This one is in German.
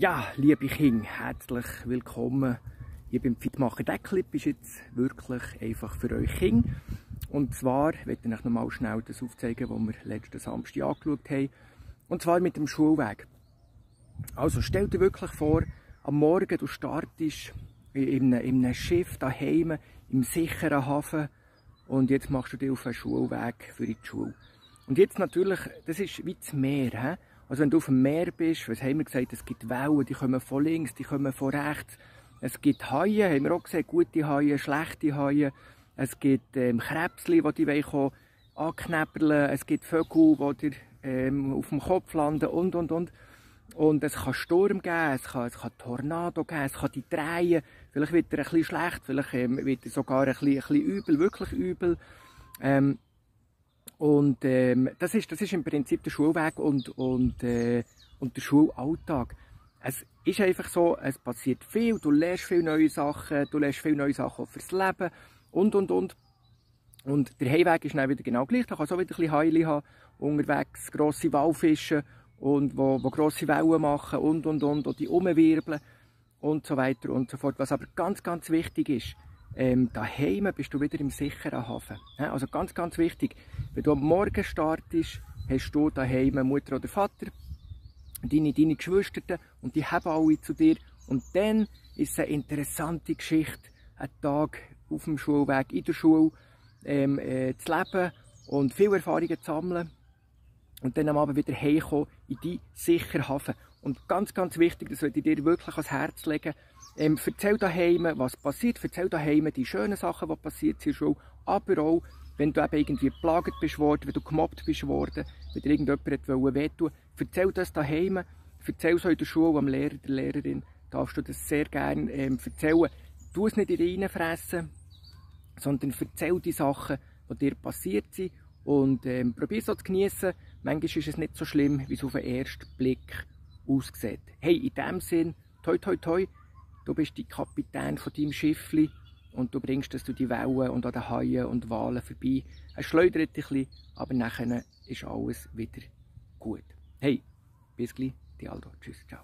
Ja, liebe Kinder, herzlich willkommen hier beim Fitmacher. Der Clip ist jetzt wirklich einfach für euch Kinder. Und zwar möchte ich euch noch mal schnell das aufzeigen, was wir letzten Samstag angeschaut haben. Und zwar mit dem Schulweg. Also stell dir wirklich vor, am Morgen du startest in einem, in einem Schiff daheim im sicheren Hafen und jetzt machst du dich auf einen Schulweg für die Schule. Und jetzt natürlich, das ist wie das Meer. He? Also wenn du auf dem Meer bist, was haben wir gesagt, es gibt Wellen, die kommen von links, die kommen von rechts. Es gibt Haie, haben wir auch gesehen, gute Haie, schlechte Haie. Es gibt ähm, Krebsli, die die kommen, anknäbeln. Es gibt Vögel, die dir ähm, auf dem Kopf landen und, und, und. Und es kann Sturm geben, es kann, es kann Tornado geben, es kann die drehen. Vielleicht wird er ein bisschen schlecht, vielleicht ähm, wird er sogar ein bisschen, ein bisschen übel, wirklich übel. Ähm, und ähm, das, ist, das ist im Prinzip der Schulweg und, und, äh, und der Schulalltag. Es ist einfach so, es passiert viel, du lernst viele neue Sachen, du lernst viele neue Sachen fürs Leben und, und, und. Und der Heimweg ist dann wieder genau gleich, da kannst du auch wieder ein bisschen Heile haben, unterwegs grosse Walfische und wo, wo grosse Wellen machen und, und, und, und die umwirbeln und so weiter und so fort. Was aber ganz, ganz wichtig ist, ähm, daheim bist du wieder im sicheren Hafen. Also ganz, ganz wichtig, wenn du am Morgen startest, hast du daheim Mutter oder Vater, deine, deine Geschwister und die haben alle zu dir. Und dann ist es eine interessante Geschichte, einen Tag auf dem Schulweg, in der Schule ähm, äh, zu leben und viele Erfahrungen zu sammeln und dann am Abend wieder heimkommen in die sicheren Hafen. Und ganz, ganz wichtig, das würde ich dir wirklich ans Herz legen, ähm, erzähl daheim, was passiert, erzähl daheim die schönen Sachen, die passiert sind schon, aber auch, wenn du eben irgendwie geplagt bist worden, wenn du gemobbt bist worden, wenn dir irgendjemand wollte wehtun, erzähl das daheim, erzähl es auch in der Schule am Lehrer, der Lehrerin, darfst du das sehr gerne ähm, erzählen. Tu es nicht in reinfressen, sondern erzähl die Sachen, die dir passiert sind und ähm, probier es zu genießen. Manchmal ist es nicht so schlimm, wie es auf den ersten Blick aussieht. Hey, in dem Sinn, toi toi toi, Du bist die Kapitän von deinem Schiffli und du bringst es durch die Wellen und an den Haien und Walen vorbei. Es schleudert dich ein bisschen, aber nachher ist alles wieder gut. Hey, bis gleich, die Aldo. Tschüss, ciao.